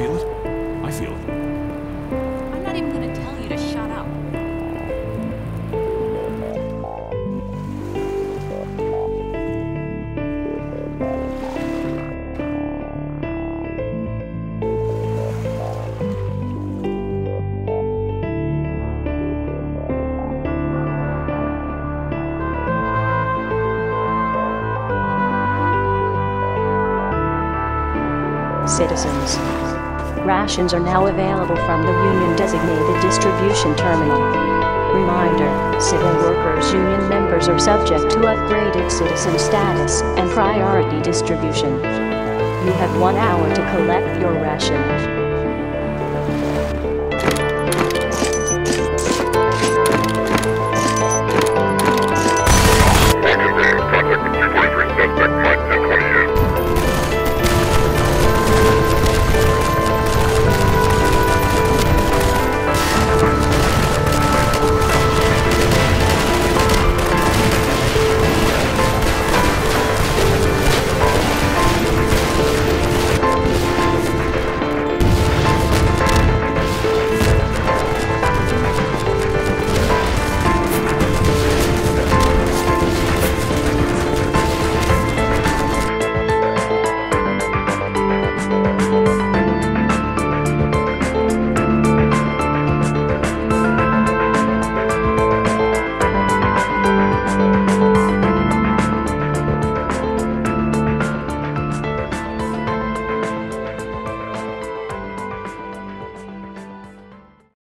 feel it? I feel it. I'm not even gonna tell you to shut up. Citizens. Rations are now available from the Union designated distribution terminal. Reminder Civil Workers Union members are subject to upgraded citizen status and priority distribution. You have one hour to collect your ration.